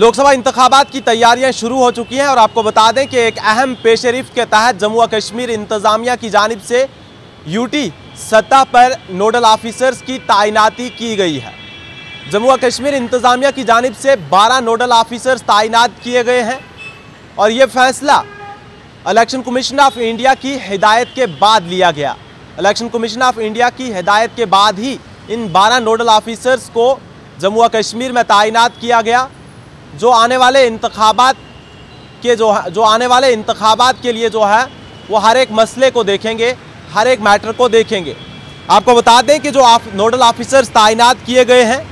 लोकसभा इंतबात की तैयारियां शुरू हो चुकी हैं और आपको बता दें कि एक अहम पेशरीफ के तहत जम्मू और कश्मीर इंतज़ामिया की जानब से यूटी सतह पर नोडल ऑफिसर्स की तैनाती की गई है जम्मू और कश्मीर इंतज़ामिया की जानब से 12 नोडल ऑफिसर्स तैनात किए गए हैं और ये फैसला इलेक्शन कमीशन ऑफ इंडिया की हिदायत के बाद लिया गया इलेक्शन कमीशन ऑफ इंडिया की हिदायत के बाद ही इन बारह नोडल ऑफिसर्स को जम्मू और कश्मीर में तैनात किया गया जो आने वाले इंतबात के जो जो आने वाले इंतबात के लिए जो है वो हर एक मसले को देखेंगे हर एक मैटर को देखेंगे आपको बता दें कि जो आप नोडल ऑफिसर्स तैनात किए गए हैं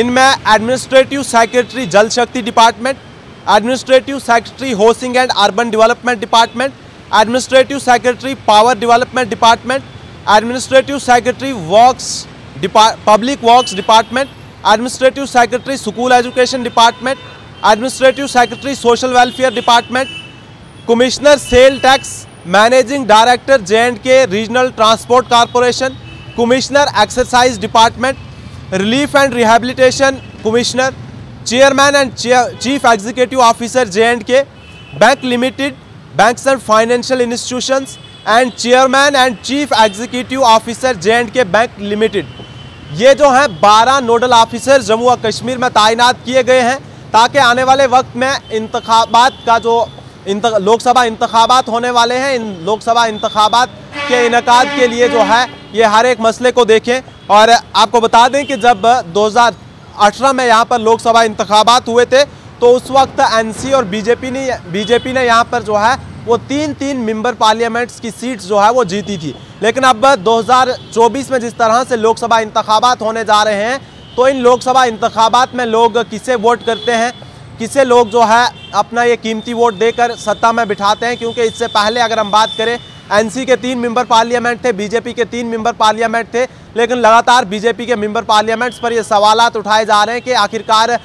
इनमें administrative secretary Jal Shakti department administrative secretary housing and urban development department administrative secretary power development department administrative secretary works public works department Administrative Secretary, School Education Department, Administrative Secretary, Social Welfare Department, Commissioner, Sale Tax, Managing Director, J&K Regional Transport Corporation, Commissioner, Exercise Department, Relief and Rehabilitation Commissioner, Chairman and Chief Executive Officer, J&K Bank Limited, Banks and Financial Institutions, and Chairman and Chief Executive Officer, J&K Bank Limited. ये जो है 12 nodal officer Jammu और कश्मीर में तैनात किए गए हैं ताकि आने वाले वक्त में इंतबात का जो लोकसभा इंतबात होने वाले हैं इन लोकसभा इंतबात के इनका के लिए जो है ये हर एक मसले को देखें और आपको बता दें कि जब 2018 में यहाँ पर लोकसभा इंतबात हुए थे तो उस वक्त एनसी और बीजेपी ने बीजेपी ने यहाँ पर जो है वो तीन तीन मेंबर पार्लियामेंट्स की सीट्स जो है वो जीती थी लेकिन अब 2024 में जिस तरह से लोकसभा इंतबात होने जा रहे हैं तो इन लोकसभा इंतबात में लोग किसे वोट करते हैं किसे लोग जो है अपना ये कीमती वोट देकर सत्ता में बिठाते हैं क्योंकि इससे पहले अगर हम बात करें एनसी के तीन मेंबर पार्लियामेंट थे बीजेपी के तीन मेंबर पार्लियामेंट थे लेकिन लगातार बीजेपी के मेंबर पार्लियामेंट्स पर ये सवाल उठाए जा रहे हैं कि आखिरकार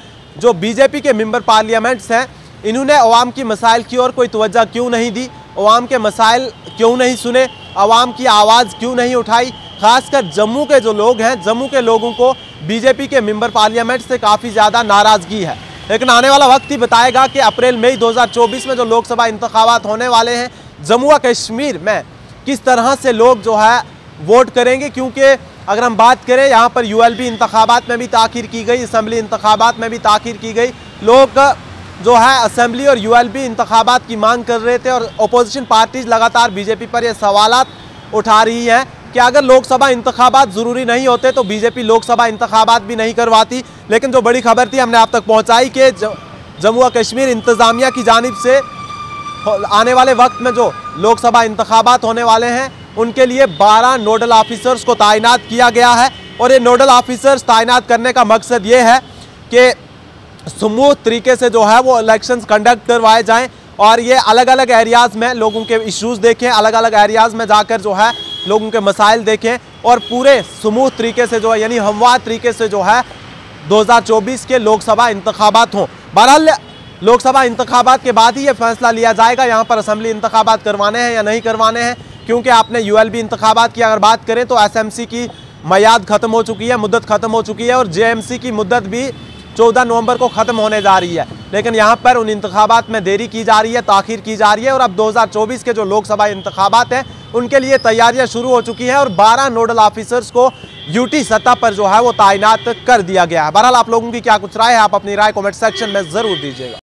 जो बीजेपी के मेंबर पार्लियामेंट्स हैं इन्होंने अवाम की मसाइल की ओर कोई तोज्जा क्यों नहीं दी अवाम के मसाइल क्यों नहीं सुने अवाम की आवाज़ क्यों नहीं उठाई खासकर जम्मू के जो लोग हैं जम्मू के लोगों को बीजेपी के मेंबर पार्लियामेंट से काफ़ी ज़्यादा नाराज़गी है लेकिन आने वाला वक्त ही बताएगा कि अप्रैल मई 2024 में जो लोकसभा इंतबात होने वाले हैं जम्मू और कश्मीर में किस तरह से लोग जो है वोट करेंगे क्योंकि अगर हम बात करें यहाँ पर यू एल में भी ताखिर की गई इसम्बली इंतबात में भी ताखिर की गई लोग जो है असम्बली और यू एल इंतबात की मांग कर रहे थे और अपोजिशन पार्टीज लगातार बीजेपी पर ये सवाल उठा रही हैं कि अगर लोकसभा इंतबात ज़रूरी नहीं होते तो बीजेपी लोकसभा इंतबात भी नहीं करवाती लेकिन जो बड़ी खबर थी हमने आप तक पहुंचाई कि जम्मू और कश्मीर इंतज़ामिया की जानब से आने वाले वक्त में जो लोकसभा इंतबात होने वाले हैं उनके लिए 12 नोडल ऑफिसर्स को तैनात किया गया है और ये नोडल ऑफिसर्स तैनात करने का मकसद ये है कि स्मूथ तरीके से जो है वो इलेक्शंस कंडक्ट करवाए जाएं और ये अलग अलग एरियाज़ में लोगों के इश्यूज़ देखें अलग अलग एरियाज़ में जाकर जो है लोगों के मसाइल देखें और पूरे स्मूथ तरीके से जो है यानी हमवार तरीके से जो है 2024 के लोकसभा इंतबात हों बहरहाल लोकसभा इंतबात के बाद ही ये फैसला लिया जाएगा यहाँ पर असम्बली इंतबात करवाने हैं या नहीं करवाने हैं क्योंकि आपने यू एल की अगर बात करें तो एस की मैयाद ख़त्म हो चुकी है मुद्दत ख़त्म हो चुकी है और जे की मुद्दत भी चौदह नवंबर को ख़त्म होने जा रही है लेकिन यहाँ पर उन इंतबात में देरी की जा रही है ताखिर की जा रही है और अब 2024 के जो लोकसभा इंतबात हैं उनके लिए तैयारियां शुरू हो चुकी हैं और 12 नोडल ऑफिसर्स को यूटी सतह पर जो है वो तैनात कर दिया गया है बहरहाल आप लोगों की क्या कुछ राय है आप अपनी राय कॉमेंट सेक्शन में ज़रूर दीजिएगा